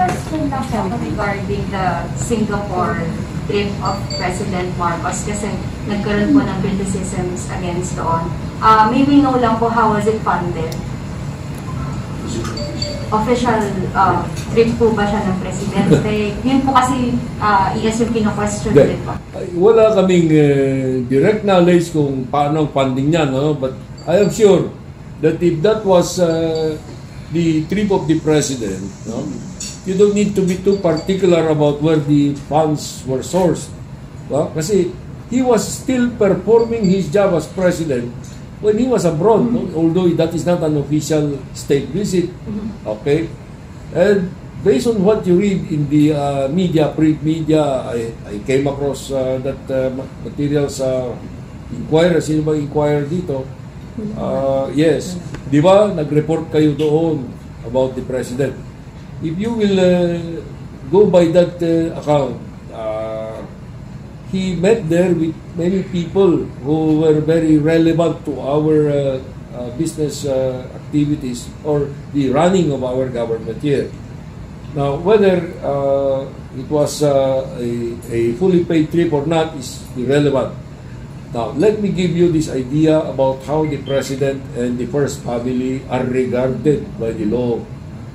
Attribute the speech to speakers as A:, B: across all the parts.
A: question lang po regarding the Singapore trip of President Marcos kasi nagkaroon po ng criticisms against doon. Uh, may we know lang po how was it funded? Official uh, trip po ba siya ng Presidente? Yun po kasi uh, ES yung kino-question din po.
B: Wala kaming eh, direct knowledge kung paano ang funding niya, no? but I am sure that if that was uh, the trip of the president, no? you don't need to be too particular about where the funds were sourced. No? Kasi he was still performing his job as president when he was abroad, no? although that is not an official state visit. Okay? And based on what you read in the uh, media, print media, I, I came across uh, that uh, ma- material sa Inquirer. Sino ba Inquirer dito? Uh, yes. Di ba, nag-report kayo doon about the president. If you will uh, go by that uh, account, uh, he met there with many people who were very relevant to our uh, uh, business uh, activities or the running of our government here. Now, whether uh, it was uh, a, a fully paid trip or not is irrelevant. Now, let me give you this idea about how the president and the first family are regarded by the law.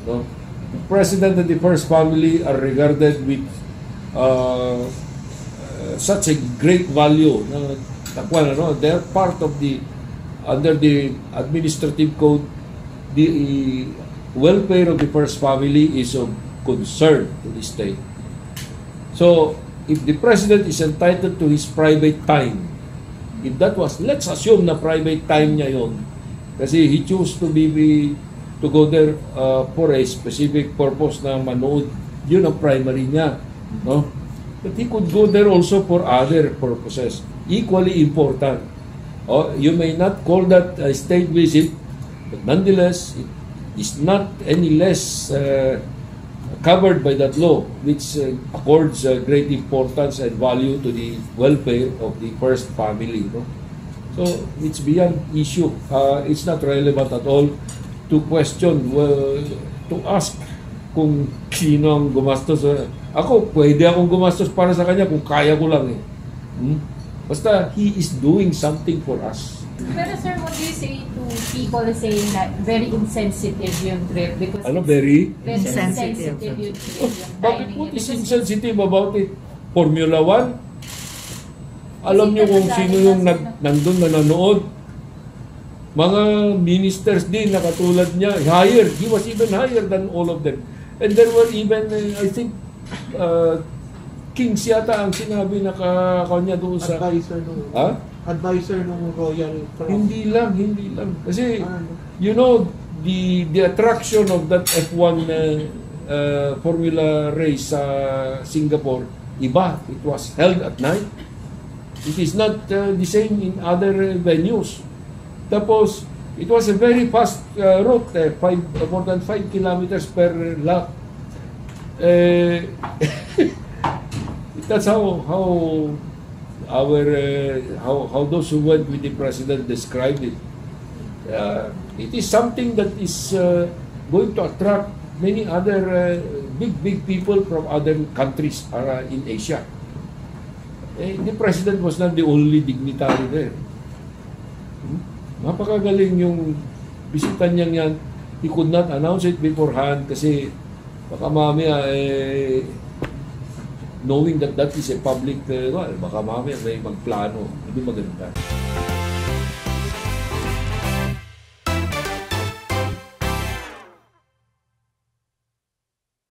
B: No? The president and the first family are regarded with uh, such a great value. No? Takwan, ano? They're part of the, under the administrative code, the welfare of the first family is of concern to the state. So, if the president is entitled to his private time, if that was, let's assume na private time niya yon, kasi he chose to be, be to go there uh, for a specific purpose na manood, yun ang primary niya, no? But he could go there also for other purposes, equally important. Oh, you may not call that a state visit, but nonetheless, it is not any less uh, covered by that law, which uh, accords uh, great importance and value to the welfare of the first family. No? So it's beyond issue. Uh, it's not relevant at all to question, well, to ask kung sino ang gumastos. Uh, Ako, pwede akong gumastos para sa kanya kung kaya ko lang eh. Hmm? Basta he is doing something for us.
C: Pero sir, what do you say to people saying that very insensitive yung trip? Because
B: Ano, very?
C: very
D: Insensitive.
C: insensitive yung trip. yung
B: Bakit
C: niya.
B: is insensitive about it? Formula 1? Alam niyo kung sino yung nag, nandun na nanood? Mga ministers din na katulad niya, higher. He was even higher than all of them. And there were even, uh, I think, uh, kings yata ang sinabi na kakanya doon sa...
E: advisor nung
B: Ha?
E: Advisor nung Royal Crown.
B: Hindi lang, hindi lang. Kasi,
E: Ano?
B: you know, the the attraction of that F1 uh, uh, Formula race sa Singapore, iba. It was held at night. It is not uh, the same in other uh, venues. Tapos, it was a very fast uh, route, eh, five, more than 5 kilometers per lap. Eh, that's how how our uh, how how those who went with the president described it. Uh, it is something that is uh, going to attract many other uh, big big people from other countries uh, in Asia. Eh, the president was not the only dignitary there. Hmm? Napakagaling yung bisita niya yan. He could not announce it beforehand kasi baka mamaya eh, knowing that that is a public, uh, well, baka mamaya may magplano. Hindi maganda.